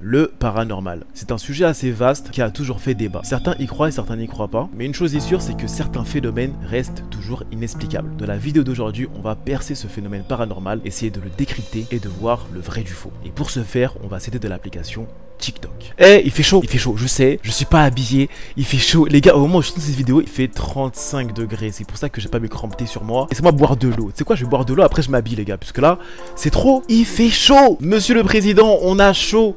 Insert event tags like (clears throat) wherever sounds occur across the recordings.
le paranormal. C'est un sujet assez vaste qui a toujours fait débat. Certains y croient et certains n'y croient pas, mais une chose est sûre, c'est que certains phénomènes restent toujours inexplicables. Dans la vidéo d'aujourd'hui, on va percer ce phénomène paranormal, essayer de le décrypter et de voir le vrai du faux. Et pour ce faire, on va s'aider de l'application TikTok. Eh, il fait chaud, il fait chaud, je sais, je suis pas habillé, il fait chaud. Les gars, au moment où je tourne cette vidéo, il fait 35 degrés. C'est pour ça que j'ai pas mes crampes sur moi. Laissez-moi boire de l'eau. Tu sais quoi, je vais boire de l'eau, après je m'habille, les gars, puisque là, c'est trop. Il fait chaud Monsieur le Président, on a chaud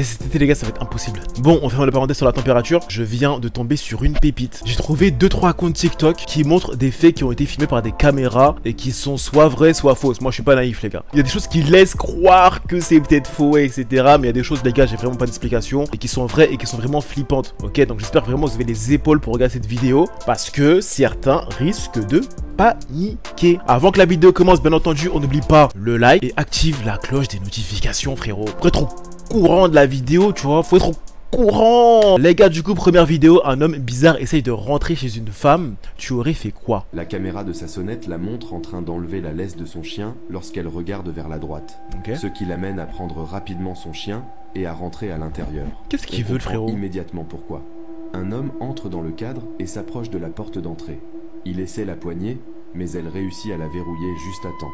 et cet été les gars ça va être impossible. Bon on ferme le parenthèse sur la température. Je viens de tomber sur une pépite. J'ai trouvé 2-3 comptes TikTok qui montrent des faits qui ont été filmés par des caméras Et qui sont soit vrais soit fausses. Moi je suis pas naïf les gars. Il y a des choses qui laissent croire que c'est peut-être faux etc Mais il y a des choses les gars j'ai vraiment pas d'explication Et qui sont vraies et qui sont vraiment flippantes Ok? Donc j'espère vraiment que vous avez les épaules pour regarder cette vidéo Parce que certains risquent de paniquer. Avant que la vidéo commence bien entendu on n'oublie pas le like Et active la cloche des notifications frérot. Pour être courant de la vidéo, tu vois. Faut être au courant Les gars, du coup, première vidéo, un homme bizarre essaye de rentrer chez une femme. Tu aurais fait quoi? La caméra de sa sonnette la montre en train d'enlever la laisse de son chien lorsqu'elle regarde vers la droite. Ce qui l'amène à prendre rapidement son chien et à rentrer à l'intérieur. Qu'est-ce qu'il veut, le frérot? immédiatement pourquoi. Un homme entre dans le cadre et s'approche de la porte d'entrée. Il essaie la poignée, mais elle réussit à la verrouiller juste à temps.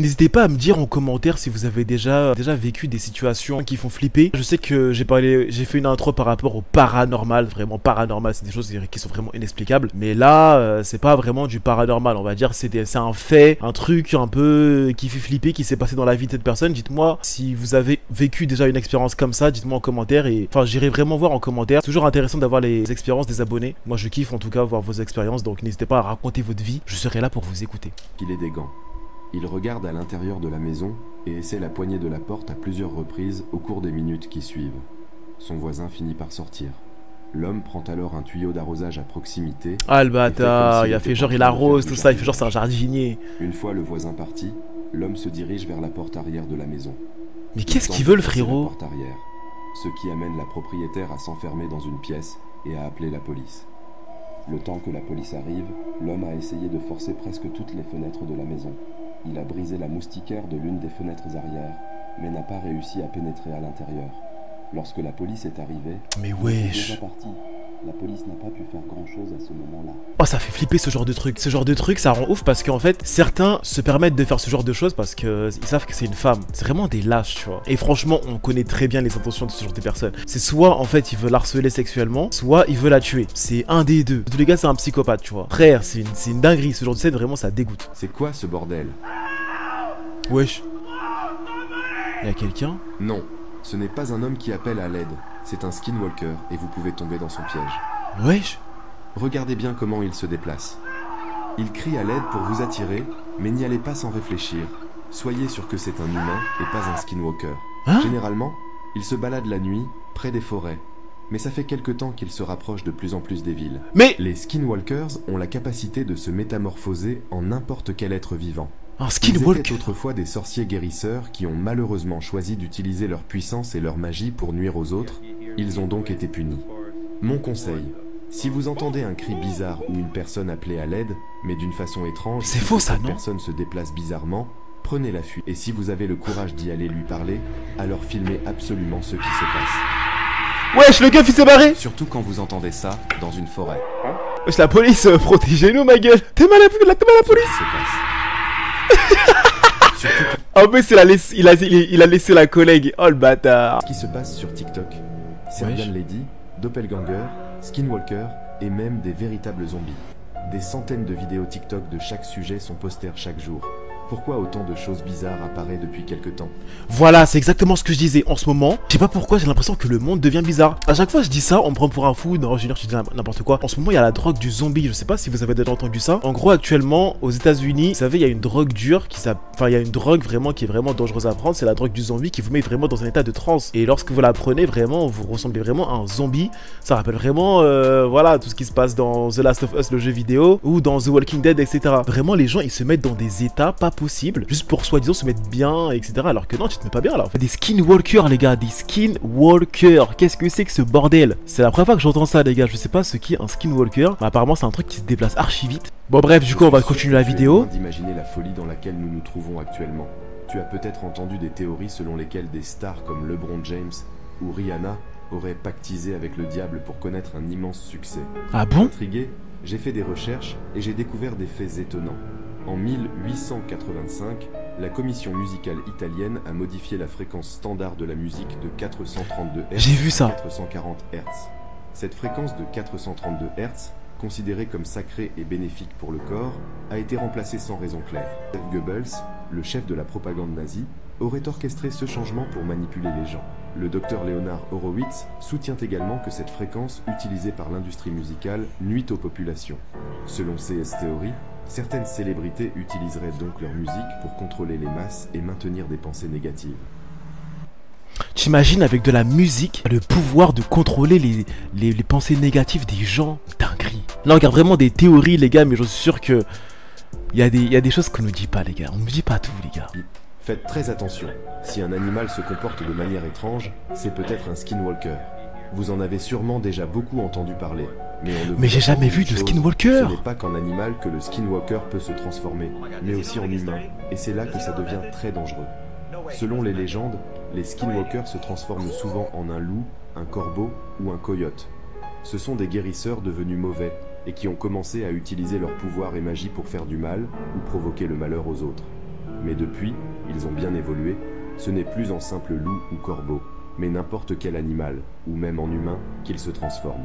N'hésitez pas à me dire en commentaire si vous avez déjà, déjà vécu des situations qui font flipper. Je sais que j'ai parlé, j'ai fait une intro par rapport au paranormal, vraiment paranormal, c'est des choses qui sont vraiment inexplicables. Mais là, euh, c'est pas vraiment du paranormal, on va dire, c'est un fait, un truc un peu qui fait flipper, qui s'est passé dans la vie de cette personne. Dites-moi si vous avez vécu déjà une expérience comme ça, dites-moi en commentaire et enfin j'irai vraiment voir en commentaire. C'est toujours intéressant d'avoir les expériences des abonnés. Moi je kiffe en tout cas voir vos expériences, donc n'hésitez pas à raconter votre vie, je serai là pour vous écouter. Il est des gants. Il regarde à l'intérieur de la maison et essaie la poignée de la porte à plusieurs reprises au cours des minutes qui suivent. Son voisin finit par sortir. L'homme prend alors un tuyau d'arrosage à proximité. Ah le bâtard, il a fait genre il arrose tout ça, il fait genre c'est un jardinier. Une fois le voisin parti, l'homme se dirige vers la porte arrière de la maison. Mais qu'est-ce qu'il veut le frérot? porte arrière, ce qui amène la propriétaire à s'enfermer dans une pièce et à appeler la police. Le temps que la police arrive, l'homme a essayé de forcer presque toutes les fenêtres de la maison, il a brisé la moustiquaire de l'une des fenêtres arrière, mais n'a pas réussi à pénétrer à l'intérieur. Lorsque la police est arrivée, mais wesh, la police n'a pas pu faire grand chose à ce moment-là. Oh, ça fait flipper ce genre de truc. Ce genre de truc, ça rend ouf parce qu'en fait, certains se permettent de faire ce genre de choses parce qu'ils savent que c'est une femme. C'est vraiment des lâches, tu vois. Et franchement, on connaît très bien les intentions de ce genre de personnes. C'est soit en fait, il veut harceler sexuellement, soit il veut la tuer. C'est un des deux. tous les gars, c'est un psychopathe, tu vois. Frère, c'est une, une dinguerie. Ce genre de scène, vraiment, ça dégoûte. C'est quoi ce bordel? Wesh. Y'a quelqu'un? Non, ce n'est pas un homme qui appelle à l'aide. C'est un skinwalker et vous pouvez tomber dans son piège. Wesh Regardez bien comment il se déplace. Il crie à l'aide pour vous attirer, mais n'y allez pas sans réfléchir. Soyez sûr que c'est un humain et pas un skinwalker. Hein? Généralement, il se balade la nuit, près des forêts. Mais ça fait quelque temps qu'il se rapproche de plus en plus des villes. Mais Les skinwalkers ont la capacité de se métamorphoser en n'importe quel être vivant. Un skinwalker Ils étaient autrefois des sorciers guérisseurs qui ont malheureusement choisi d'utiliser leur puissance et leur magie pour nuire aux autres. Ils ont donc été punis. Mon conseil, si vous entendez un cri bizarre ou une personne appelée à l'aide, mais d'une façon étrange, c'est faux ça, non personne se déplace bizarrement, prenez la fuite. Et si vous avez le courage d'y aller lui parler, alors filmez absolument ce qui se passe. Wesh, le gars il s'est barré Surtout quand vous entendez ça dans une forêt. Wesh, la police, euh, protégez-nous ma gueule T'es mal à la, mal à la police (laughs) En plus, il a, laissé, il, a, il a laissé la collègue. Oh le bâtard. Ce qui se passe sur TikTok. Serbian Lady, Doppelganger, Skinwalker et même des véritables zombies. Des centaines de vidéos TikTok de chaque sujet sont postées chaque jour. Pourquoi autant de choses bizarres apparaissent depuis quelque temps Voilà, c'est exactement ce que je disais. En ce moment, je sais pas pourquoi, j'ai l'impression que le monde devient bizarre. À chaque fois je dis ça, on me prend pour un fou. Non, Junior, je dis n'importe quoi. En ce moment, il y a la drogue du zombie. Je sais pas si vous avez déjà entendu ça. En gros, actuellement, aux États-Unis, vous savez, il y a une drogue dure qui s'appelle. Enfin, il y a une drogue vraiment qui est vraiment dangereuse à prendre. C'est la drogue du zombie qui vous met vraiment dans un état de transe. Et lorsque vous la prenez, vraiment, vous ressemblez vraiment à un zombie. Ça rappelle vraiment, euh, voilà, tout ce qui se passe dans The Last of Us, le jeu vidéo, ou dans The Walking Dead, etc. Vraiment, les gens, ils se mettent dans des états pas possibles, juste pour soi-disant se mettre bien, etc. Alors que non, tu te mets pas bien là. Des skinwalkers, les gars, des skinwalkers. Qu'est-ce que c'est que ce bordel? C'est la première fois que j'entends ça, les gars. Je sais pas ce qui est un skinwalker. Mais apparemment, c'est un truc qui se déplace archi vite. Bon, bref, du coup, on va continuer la vidéo. d'imaginer la folie dans laquelle nous nous trouvons actuellement. Tu as peut-être entendu des théories selon lesquelles des stars comme LeBron James ou Rihanna auraient pactisé avec le diable pour connaître un immense succès. Ah bon? Intrigué, j'ai fait des recherches et j'ai découvert des faits étonnants. En 1885, la commission musicale italienne a modifié la fréquence standard de la musique de 432 Hz J'ai vu ça. à 440 Hz. Cette fréquence de 432 Hz, considérée comme sacrée et bénéfique pour le corps, a été remplacée sans raison claire. Goebbels, le chef de la propagande nazie, aurait orchestré ce changement pour manipuler les gens. Le docteur Leonard Horowitz soutient également que cette fréquence utilisée par l'industrie musicale nuit aux populations. Selon CS Theory, certaines célébrités utiliseraient donc leur musique pour contrôler les masses et maintenir des pensées négatives. T'imagines avec de la musique le pouvoir de contrôler les, les, les pensées négatives des gens Dinguerie. Là on regarde vraiment des théories les gars mais je suis sûr que il y, a des- il y a des choses qu'on nous dit pas les gars. On nous dit pas tout les gars. Faites très attention. Si un animal se comporte de manière étrange, c'est peut-être un skinwalker. Vous en avez sûrement déjà beaucoup entendu parler. Mais, Mais j'ai jamais vu de skinwalker. Ce n'est pas qu'en animal que le skinwalker peut se transformer, mais aussi en humain. Et c'est là que ça devient très dangereux. Selon les légendes, les skinwalkers se transforment souvent en un loup, un corbeau ou un coyote. Ce sont des guérisseurs devenus mauvais et qui ont commencé à utiliser leur pouvoir et magie pour faire du mal ou provoquer le malheur aux autres. Mais depuis, ils ont bien évolué, ce n'est plus en simple loup ou corbeau, mais n'importe quel animal, ou même en humain, qu'ils se transforment.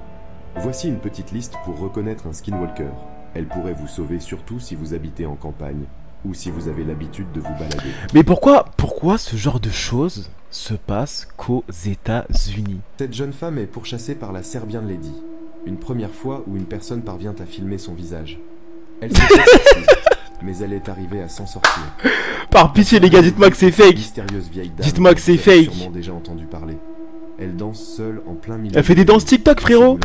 Voici une petite liste pour reconnaître un skinwalker. Elle pourrait vous sauver surtout si vous habitez en campagne, ou si vous avez l'habitude de vous balader. Mais pourquoi, pourquoi ce genre de choses se passe qu'aux États-Unis? Cette jeune femme est pourchassée par la Serbian Lady, une première fois où une personne parvient à filmer son visage. Elle s'est (laughs) mais elle est arrivée à s'en sortir. Par pitié les gars, dites-moi que c'est fake. Mystérieuse vieille dame. Dites-moi que c'est fake. sûrement déjà entendu parler. Elle danse seule en plein milieu. Elle fait des danses TikTok frérot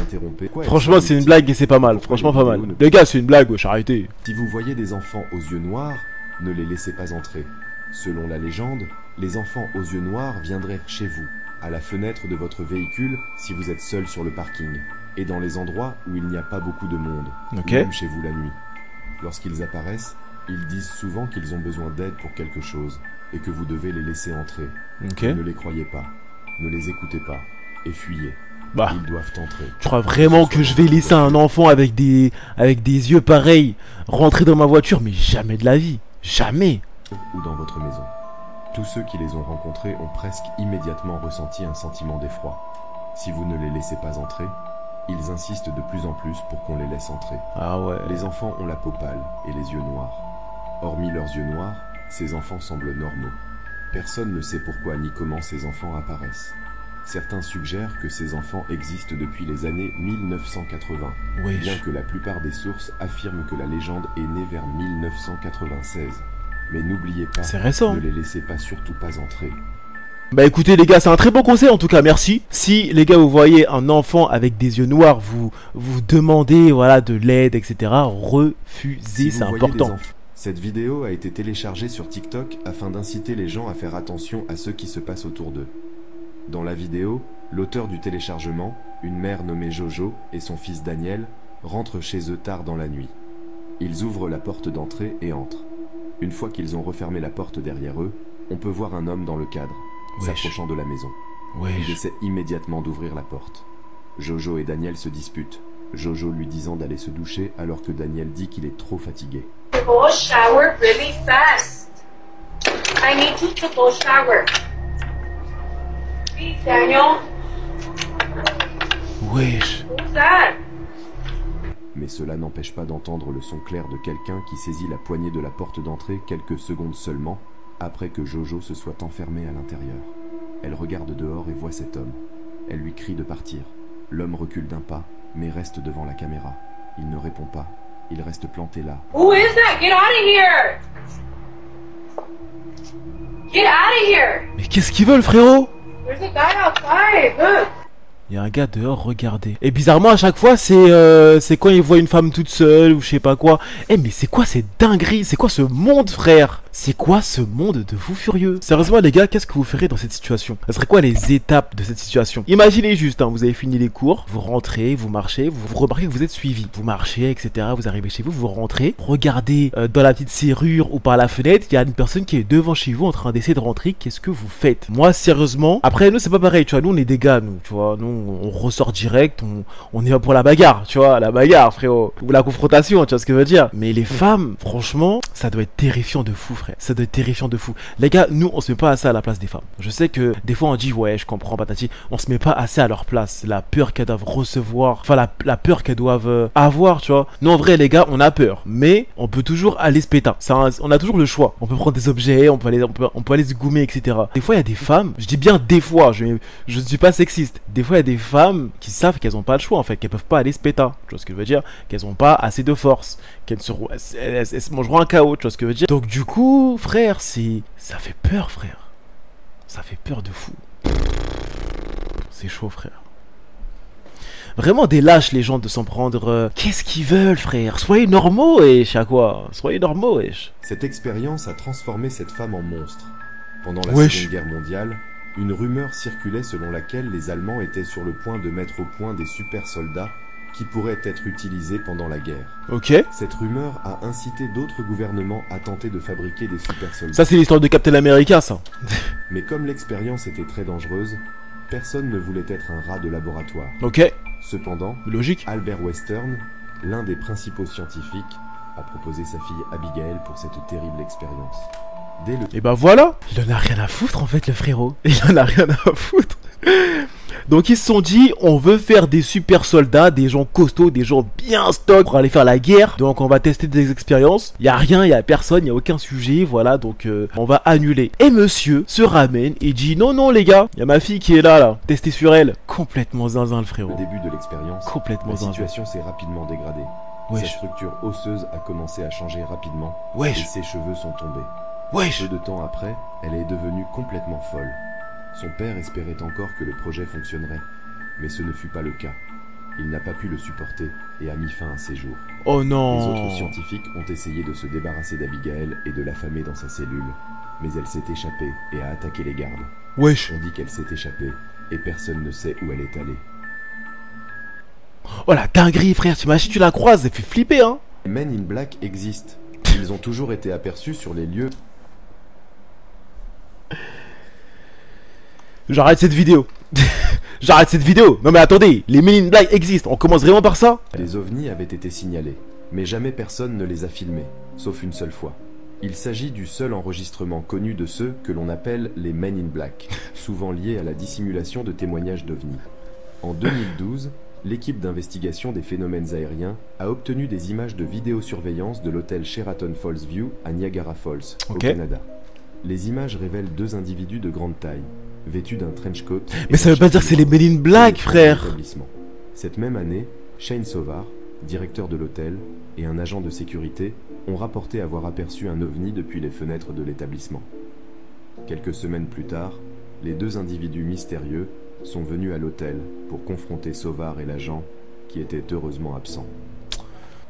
Quoi, Franchement c'est une blague et c'est pas mal. Franchement pas mal. Les gars c'est une blague, wesh arrêtez. Si vous voyez des enfants aux yeux noirs, ne les laissez pas entrer. Selon la légende, les enfants aux yeux noirs viendraient chez vous, à la fenêtre de votre véhicule si vous êtes seul sur le parking, et dans les endroits où il n'y a pas beaucoup de monde, Ok. ou même chez vous la nuit. Lorsqu'ils apparaissent, ils disent souvent qu'ils ont besoin d'aide pour quelque chose, et que vous devez les laisser entrer. Ok. Ne les croyez pas, ne les écoutez pas, et fuyez. Bah. Ils doivent entrer. Tu crois vraiment que je vais laisser un enfant avec des, avec des yeux pareils rentrer dans ma voiture? Mais jamais de la vie. Jamais. ou dans votre maison. Tous ceux qui les ont rencontrés ont presque immédiatement ressenti un sentiment d'effroi. Si vous ne les laissez pas entrer, ils insistent de plus en plus pour qu'on les laisse entrer. Ah ouais. Les enfants ont la peau pâle et les yeux noirs. Hormis leurs yeux noirs, ces enfants semblent normaux. Personne ne sait pourquoi ni comment ces enfants apparaissent. Certains suggèrent que ces enfants existent depuis les années 1980, bien que la plupart des sources affirment que la légende est née vers 1996. Mais n'oubliez pas, récent. ne les laissez pas surtout pas entrer. Bah écoutez les gars, c'est un très bon conseil en tout cas, merci. Si les gars vous voyez un enfant avec des yeux noirs, vous vous demandez voilà de l'aide, etc. Refusez, Si c'est important. Cette vidéo a été téléchargée sur TikTok afin d'inciter les gens à faire attention à ce qui se passe autour d'eux. Dans la vidéo, l'auteur du téléchargement, une mère nommée Jojo et son fils Daniel, rentrent chez eux tard dans la nuit. Ils ouvrent la porte d'entrée et entrent. Une fois qu'ils ont refermé la porte derrière eux, on peut voir un homme dans le cadre, s'approchant de la maison. Il Wesh. essaie immédiatement d'ouvrir la porte. Jojo et Daniel se disputent, Jojo lui disant d'aller se doucher alors que Daniel dit qu'il est trop fatigué. go shower really fast. I need you to go shower. Please, Daniel. Wesh. Who's that? Mais cela n'empêche pas d'entendre le son clair de quelqu'un qui saisit la poignée de la porte d'entrée quelques secondes seulement après que Jojo se soit enfermé à l'intérieur. Elle regarde dehors et voit cet homme. Elle lui crie de partir. L'homme recule d'un pas, mais reste devant la caméra. Il ne répond pas. Il reste planté là. Who is that? Get out of here! Get out of here! Mais qu'est-ce qu'ils veulent frérot? There's a guy outside. Look. Il y a un gars dehors, regardez. Et bizarrement, à chaque fois, c'est euh, c'est quand il voit une femme toute seule ou je sais pas quoi. Eh, mais c'est quoi ces dingueries C'est quoi ce monde, frère? C'est quoi ce monde de fou furieux? Sérieusement, les gars, qu'est-ce que vous ferez dans cette situation? Ce serait quoi les étapes de cette situation? Imaginez juste, hein, vous avez fini les cours, vous rentrez, vous marchez, vous, vous remarquez que vous êtes suivi. Vous marchez, etc. Vous arrivez chez vous, vous rentrez, regardez euh, dans la petite serrure ou par la fenêtre, il y a une personne qui est devant chez vous en train d'essayer de rentrer. Qu'est-ce que vous faites? Moi, sérieusement, après, nous, c'est pas pareil, tu vois. Nous, on est des gars, nous, tu vois. Nous, on ressort direct, on, on est là pour la bagarre, tu vois, la bagarre, frérot. Ou la confrontation, tu vois ce que je veux dire. Mais les femmes, franchement, ça doit être terrifiant de fou, frère. Ça doit être terrifiant de fou. Les gars, nous, on se met pas assez à la place des femmes. Je sais que des fois, on dit, ouais, je comprends, patati. On se met pas assez à leur place. La peur qu'elles doivent recevoir, enfin, la, la peur qu'elles doivent euh, avoir, tu vois. Nous, en vrai, les gars, on a peur. Mais on peut toujours aller se péter. On a toujours le choix. On peut prendre des objets, on peut aller, on peut, on peut aller se goumer, etc. Des fois, il y a des femmes, je dis bien des fois, je, je ne suis pas sexiste. Des fois, il y a des femmes qui savent qu'elles ont pas le choix, en fait, qu'elles peuvent pas aller se péter. Tu vois ce que je veux dire? Qu'elles ont pas assez de force, qu'elles se, elles, elles- elles se mangeront un chaos, tu vois ce que je veux dire? Donc, du coup, frère, c'est, ça fait peur, frère. Ça fait peur de fou. C'est chaud, frère. Vraiment des lâches, les gens, de s'en prendre. euh, Qu'est-ce qu'ils veulent, frère? Soyez normaux, wesh, à quoi? Soyez normaux, wesh. Cette expérience a transformé cette femme en monstre. Pendant la Wesh. Seconde Guerre mondiale, une rumeur circulait selon laquelle les Allemands étaient sur le point de mettre au point des super soldats qui pourraient être utilisés pendant la guerre. Ok. Cette rumeur a incité d'autres gouvernements à tenter de fabriquer des super soldats. Ça, c'est l'histoire de Captain America, ça. (laughs) Mais comme l'expérience était très dangereuse, personne ne voulait être un rat de laboratoire. Ok. Cependant, Logique. Albert Western, l'un des principaux scientifiques, a proposé sa fille Abigail pour cette terrible expérience. Dès le Et bah voilà. Il en a rien à foutre, en fait, le frérot. (laughs) Il en a rien à foutre. Donc ils se sont dit, on veut faire des super soldats, des gens costauds, des gens bien stock pour aller faire la guerre. Donc on va tester des expériences. Il y a rien, il y a personne, il y a aucun sujet, voilà. Donc euh, on va annuler. Et monsieur se ramène et dit non non les gars, il y a ma fille qui est là là, testez sur elle. Complètement zinzin le frérot. début de l'expérience, Complètement la situation s'est rapidement dégradée. Sa Wesh, structure osseuse a commencé à changer rapidement et wesh, ses cheveux sont tombés. Wesh. Peu de temps après, elle est devenue complètement folle. Son père espérait encore que le projet fonctionnerait, mais ce ne fut pas le cas. Il n'a pas pu le supporter et a mis fin à ses jours. Oh Les non. autres scientifiques ont essayé de se débarrasser d'Abigail et de l'affamer dans sa cellule, mais elle s'est échappée et a attaqué les gardes. Wesh. On dit qu'elle s'est échappée et personne ne sait où elle est allée. Oh la dinguerie frère, t'imagines tu la croises, elle fait flipper hein. Les Men in Black existent. Ils ont toujours été aperçus sur les lieux J'arrête cette vidéo. (laughs) J'arrête cette vidéo. Non mais attendez, les Men in Black existent. On commence vraiment par ça? Des ovnis avaient été signalés, mais jamais personne ne les a filmés, sauf une seule fois. Il s'agit du seul enregistrement connu de ceux que l'on appelle les Men in Black, souvent liés à la dissimulation de témoignages d'ovnis. En 2012, l'équipe d'investigation des phénomènes aériens a obtenu des images de vidéosurveillance de l'hôtel Sheraton Falls View à Niagara Falls, au. Canada. Les images révèlent deux individus de grande taille, vêtus d'un trench coat. Mais ça veut pas dire que c'est les in Black, frère. Cette même année, Shane Sovar, directeur de l'hôtel, et un agent de sécurité ont rapporté avoir aperçu un ovni depuis les fenêtres de l'établissement. Quelques semaines plus tard, les deux individus mystérieux sont venus à l'hôtel pour confronter Sovar et l'agent, qui étaient heureusement absents.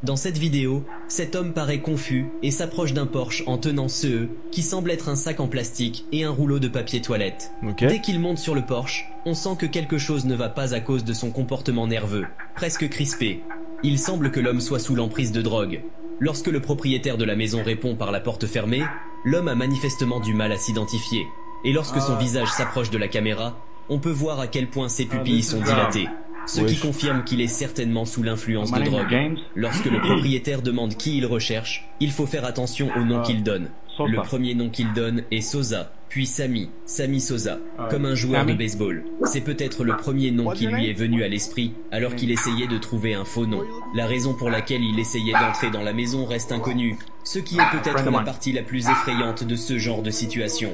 Dans cette vidéo, cet homme paraît confus et s'approche d'un Porsche en tenant ce qui semble être un sac en plastique et un rouleau de papier toilette. Dès qu'il monte sur le Porsche, on sent que quelque chose ne va pas à cause de son comportement nerveux, presque crispé. Il semble que l'homme soit sous l'emprise de drogue. Lorsque le propriétaire de la maison répond par la porte fermée, l'homme a manifestement du mal à s'identifier. Et lorsque son visage s'approche de la caméra, on peut voir à quel point ses pupilles sont dilatées, ce qui confirme qu'il est certainement sous l'influence de drogue. Lorsque le (clears throat) propriétaire demande qui il recherche, il faut faire attention au nom Ah, qu'il donne. Le premier nom qu'il donne est Sosa, puis Sami, Sami Sosa, comme un joueur de baseball. C'est peut-être le premier nom qui lui est venu à l'esprit alors qu'il essayait de trouver un faux nom. La raison pour laquelle il essayait d'entrer dans la maison reste inconnue, ce qui est peut-être la partie la plus effrayante de ce genre de situation.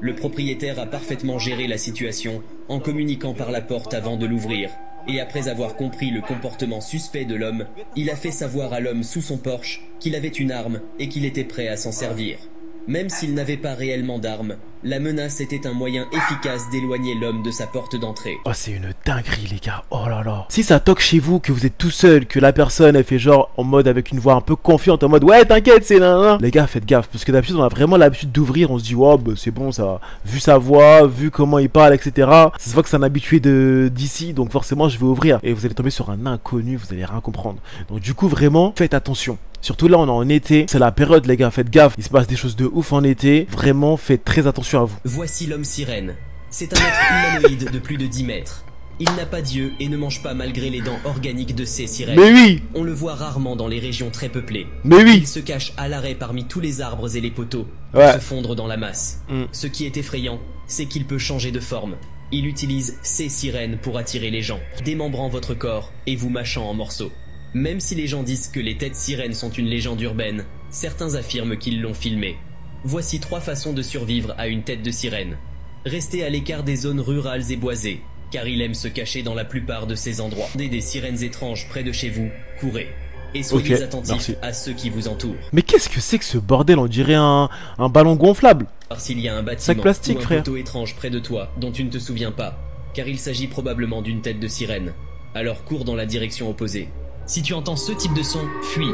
Le propriétaire a parfaitement géré la situation en communiquant par la porte avant de l'ouvrir. Et après avoir compris le comportement suspect de l'homme, il a fait savoir à l'homme sous son Porsche qu'il avait une arme et qu'il était prêt à s'en servir. Même s'il n'avait pas réellement d'arme, La menace était un moyen efficace d'éloigner l'homme de sa porte d'entrée. Oh, c'est une dinguerie, les gars. Oh là là. Si ça toque chez vous, que vous êtes tout seul, que la personne, elle fait genre en mode avec une voix un peu confiante, en mode ouais, t'inquiète, c'est nan, nan. Les gars, faites gaffe. Parce que d'habitude, on a vraiment l'habitude d'ouvrir. On se dit, oh, bah, c'est bon, ça. Vu sa voix, vu comment il parle, etc. Ça se voit que c'est un habitué d'ici. Donc, forcément, je vais ouvrir. Et vous allez tomber sur un inconnu, vous allez rien comprendre. Donc, du coup, vraiment, faites attention. Surtout là, on est en été. C'est la période, les gars. Faites gaffe. Il se passe des choses de ouf en été. Vraiment, faites très attention à vous. Voici l'homme sirène. C'est un être humanoïde de plus de 10 mètres. Il n'a pas d'yeux et ne mange pas malgré les dents organiques de ces sirènes. Mais oui On le voit rarement dans les régions très peuplées. Mais oui Il se cache à l'arrêt parmi tous les arbres et les poteaux, Ouais. se fondre dans la masse. Mm. Ce qui est effrayant, c'est qu'il peut changer de forme. Il utilise ces sirènes pour attirer les gens, démembrant votre corps et vous mâchant en morceaux. Même si les gens disent que les têtes sirènes sont une légende urbaine, certains affirment qu'ils l'ont filmé. Voici trois façons de survivre à une tête de sirène. Restez à l'écart des zones rurales et boisées, car il aime se cacher dans la plupart de ces endroits. Dès des sirènes étranges près de chez vous, courez. Et soyez attentifs merci. à ceux qui vous entourent. Mais qu'est-ce que c'est que ce bordel? On dirait un, un ballon gonflable. Voir s'il y a un bâtiment Sac plastique, ou un frère. étrange près de toi dont tu ne te souviens pas, car il s'agit probablement d'une tête de sirène. Alors cours dans la direction opposée. Si tu entends ce type de son, fuis.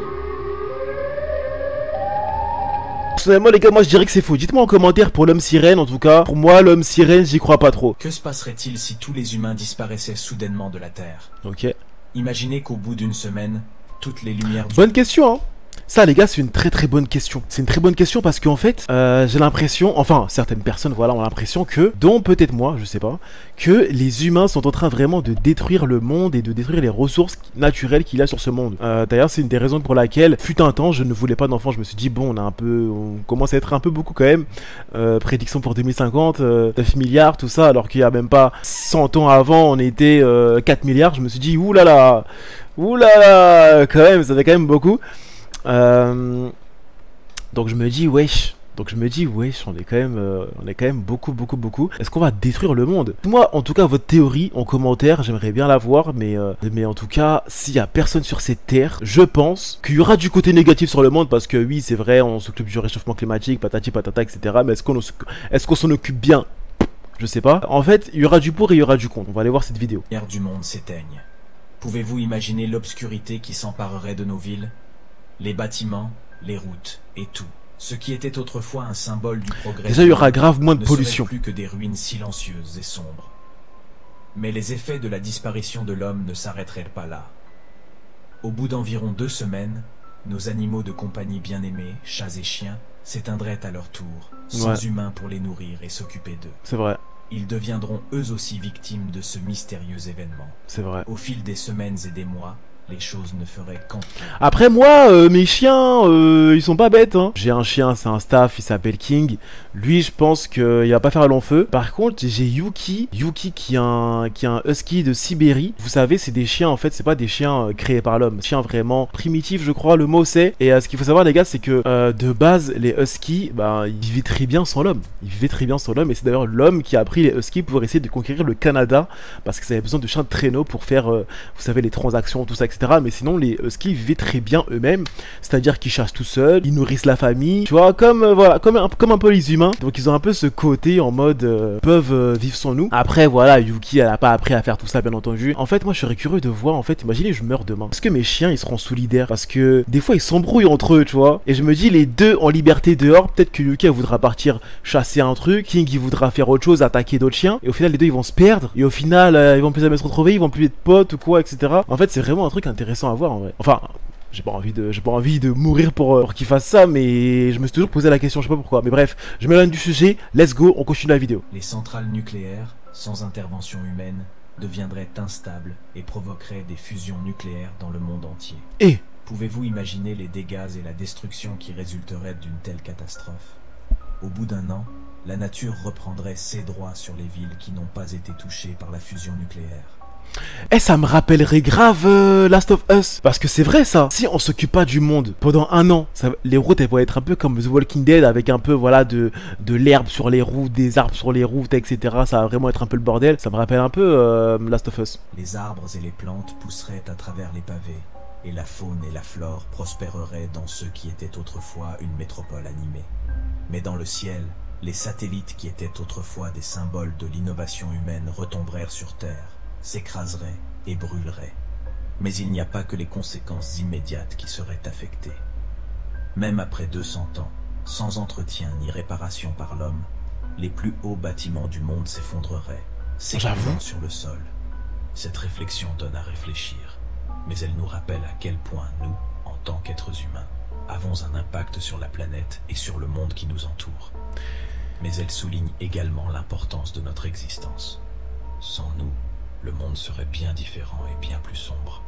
Personnellement, les gars, moi je dirais que c'est faux. Dites-moi en commentaire pour l'homme sirène. En tout cas, pour moi, l'homme sirène, j'y crois pas trop. Que se passerait-il si tous les humains disparaissaient soudainement de la Terre? Ok. Imaginez qu'au bout d'une semaine, toutes les lumières du Bonne question, hein. Ça, les gars, c'est une très très bonne question. C'est une très bonne question parce qu'en fait, euh, j'ai l'impression, enfin, certaines personnes, voilà, ont l'impression que, dont peut-être moi, je sais pas, que les humains sont en train vraiment de détruire le monde et de détruire les ressources naturelles qu'il y a sur ce monde. Euh, D'ailleurs, c'est une des raisons pour laquelle, fut un temps, je ne voulais pas d'enfant. Je me suis dit, bon, on a un peu, on commence à être un peu beaucoup quand même. Euh, prédiction pour 2050, euh, 9 milliards, tout ça, alors qu'il y a même pas 100 ans avant, on était euh, 4 milliards. Je me suis dit, oulala, oulala, quand même, ça fait quand même beaucoup. Euh, donc je me dis wesh. Donc je me dis wesh, on est quand même, euh, on est quand même beaucoup, beaucoup, beaucoup. Est-ce qu'on va détruire le monde? Moi, en tout cas, votre théorie en commentaire, j'aimerais bien la voir, mais euh, mais en tout cas, s'il y a personne sur cette terre, je pense qu'il y aura du côté négatif sur le monde parce que oui, c'est vrai, on s'occupe du réchauffement climatique, patati patata, etc. Mais est-ce qu'on est-ce qu'on s'en occupe bien? Je sais pas. En fait, il y aura du pour et il y aura du contre. On va aller voir cette vidéo. lumières du monde s'éteignent. Pouvez-vous imaginer l'obscurité qui s'emparerait de nos villes? Les bâtiments, les routes et tout. Ce qui était autrefois un symbole du progrès. Déjà, il y aura grave moins de pollution. plus que des ruines silencieuses et sombres. Mais les effets de la disparition de l'homme ne s'arrêteraient pas là. Au bout d'environ deux semaines, nos animaux de compagnie bien-aimés, chats et chiens, s'éteindraient à leur tour, sans Ouais. humains pour les nourrir et s'occuper d'eux. C'est vrai, Ils deviendront eux aussi victimes de ce mystérieux événement. c'est vrai. Au fil des semaines et des mois, les choses ne feraient qu'empirer. Après moi, euh, mes chiens, euh, ils sont pas bêtes. Hein. J'ai un chien, c'est un staff, il s'appelle King. Lui, je pense qu'il va pas faire long feu. Par contre, j'ai Yuki, Yuki qui est un, husky de Sibérie. Vous savez, c'est des chiens en fait, c'est pas des chiens euh, créés par l'homme. Chiens vraiment primitifs, je crois. Le mot c'est. Et ce qu'il faut savoir, les gars, c'est que de base, les huskies, bah, ils vivaient très bien sans l'homme. Ils vivaient très bien sans l'homme. Et c'est d'ailleurs l'homme qui a pris les huskies pour essayer de conquérir le Canada parce que ça avait besoin de chiens de traîneau pour faire, vous savez, les transactions, tout ça, etc. Mais sinon, les huskies vivaient très bien eux-mêmes. C'est-à-dire qu'ils chassent tout seuls, ils nourrissent la famille, tu vois, comme euh, voilà, comme un, comme un peu les humains. Donc ils ont un peu ce côté en mode euh, peuvent euh, vivre sans nous. Après voilà, Yuki elle a pas appris à faire tout ça bien entendu. En fait, moi je serais curieux de voir en fait, imaginez je meurs demain. Est-ce que mes chiens ils seront solidaires? Parce que des fois ils s'embrouillent entre eux, tu vois. Et je me dis les deux en liberté dehors, peut-être que Yuki elle voudra partir chasser un truc, King il voudra faire autre chose, attaquer d'autres chiens et au final les deux ils vont se perdre et au final euh, ils vont plus jamais se retrouver, ils vont plus être potes ou quoi, etc. En fait, c'est vraiment un truc intéressant à voir en vrai. Enfin, j'ai pas envie de j'ai pas envie de mourir pour, euh, pour qu'il fasse ça mais je me suis toujours posé la question je sais pas pourquoi mais bref je m'éloigne du sujet let's go on continue la vidéo Les centrales nucléaires, sans intervention humaine, deviendraient instables et provoqueraient des fusions nucléaires dans le monde entier. et Pouvez-vous imaginer les dégâts et la destruction qui résulteraient d'une telle catastrophe? Au bout d'un an, la nature reprendrait ses droits sur les villes qui n'ont pas été touchées par la fusion nucléaire. Eh ça me rappellerait grave euh, Last of Us. Parce que c'est vrai ça. Si on s'occupe pas du monde pendant un an ça, les routes elles vont être un peu comme The Walking Dead avec un peu voilà de de l'herbe sur les routes des arbres sur les routes etc ça va vraiment être un peu le bordel. Ça me rappelle un peu euh, Last of Us. Les arbres et les plantes pousseraient à travers les pavés, et la faune et la flore prospéreraient dans ce qui était autrefois une métropole animée. Mais dans le ciel, les satellites qui étaient autrefois des symboles de l'innovation humaine retomberaient sur Terre, s'écraseraient et brûleraient. Mais il n'y a pas que les conséquences immédiates qui seraient affectées. Même après 200 ans, sans entretien ni réparation par l'homme, les plus hauts bâtiments du monde s'effondreraient, s'écroulant sur le sol. Cette réflexion donne à réfléchir, mais elle nous rappelle à quel point nous, en tant qu'êtres humains, avons un impact sur la planète et sur le monde qui nous entoure. Mais elle souligne également l'importance de notre existence. Sans nous, le monde serait bien différent et bien plus sombre.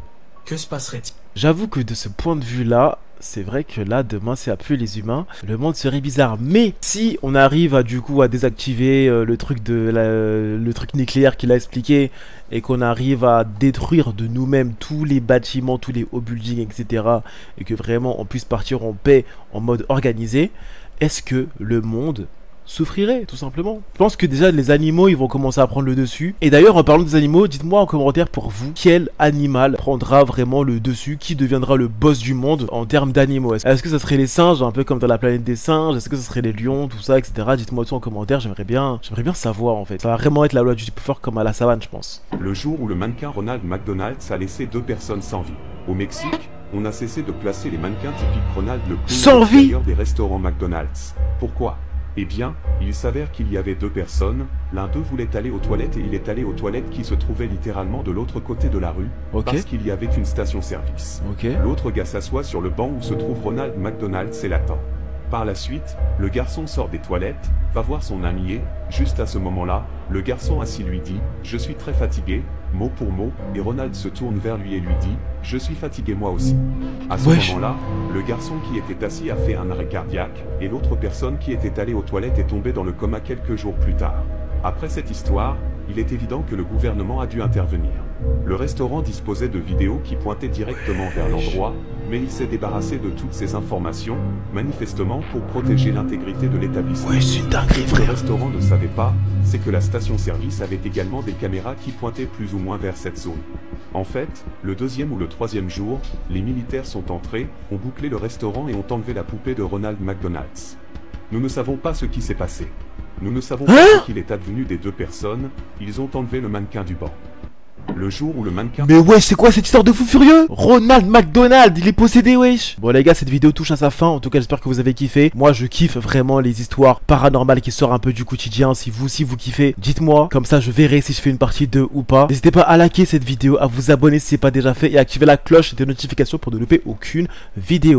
Que se passerait-il? J'avoue que de ce point de vue-là, c'est vrai que là, demain, c'est à plus les humains. Le monde serait bizarre. Mais si on arrive à du coup à désactiver euh, le truc de le truc nucléaire qu'il a expliqué et qu'on arrive à détruire de nous-mêmes tous les bâtiments, tous les hauts buildings, etc. et que vraiment on puisse partir en paix en mode organisé, est-ce que le monde souffrirait, tout simplement. Je pense que déjà les animaux, ils vont commencer à prendre le dessus. Et d'ailleurs, en parlant des animaux, dites-moi en commentaire pour vous, quel animal prendra vraiment le dessus, qui deviendra le boss du monde en termes d'animaux? Est-ce que ça serait les singes, un peu comme dans la planète des singes? Est-ce que ça serait les lions, tout ça, etc. Dites-moi tout en commentaire, j'aimerais bien, j'aimerais bien savoir en fait. Ça va vraiment être la loi du plus fort comme à la savane, je pense. Le jour où le mannequin Ronald McDonald's a laissé deux personnes sans vie. Au Mexique, on a cessé de placer les mannequins typiques Ronald le clown sans vie? des restaurants McDonald's. Pourquoi? Eh bien, il s'avère qu'il y avait deux personnes, l'un d'eux voulait aller aux toilettes et il est allé aux toilettes qui se trouvaient littéralement de l'autre côté de la rue, parce qu'il y avait une station-service. L'autre gars s'assoit sur le banc où se trouve Ronald McDonald et l'attend. Par la suite, le garçon sort des toilettes, va voir son ami et, juste à ce moment-là, le garçon assis lui dit « Je suis très fatigué », mot pour mot, et Ronald se tourne vers lui et lui dit « Je suis fatigué moi aussi ». À ce moment-là, le garçon qui était assis a fait un arrêt cardiaque, et l'autre personne qui était allée aux toilettes est tombée dans le coma quelques jours plus tard. Après cette histoire, il est évident que le gouvernement a dû intervenir. Le restaurant disposait de vidéos qui pointaient directement vers l'endroit, mais il s'est débarrassé de toutes ces informations, manifestement pour protéger l'intégrité de l'établissement. Ouais, c'est dinguerie, Ce que le restaurant ne savait pas, c'est que la station-service avait également des caméras qui pointaient plus ou moins vers cette zone. En fait, le deuxième ou le troisième jour, les militaires sont entrés, ont bouclé le restaurant et ont enlevé la poupée de Ronald McDonald's. Nous ne savons pas ce qui s'est passé. Nous ne savons pas Hein ce qu'il est advenu des deux personnes, ils ont enlevé le mannequin du banc. Le jour où le mannequin... Mais wesh, c'est quoi cette histoire de fou furieux? Ronald McDonald, il est possédé, wesh Bon les gars, cette vidéo touche à sa fin. En tout cas, j'espère que vous avez kiffé. Moi, je kiffe vraiment les histoires paranormales qui sortent un peu du quotidien. Si vous aussi vous kiffez, dites-moi. Comme ça, je verrai si je fais une partie 2 ou pas. N'hésitez pas à liker cette vidéo, à vous abonner si c'est pas déjà fait et à activer la cloche de notification pour ne louper aucune vidéo.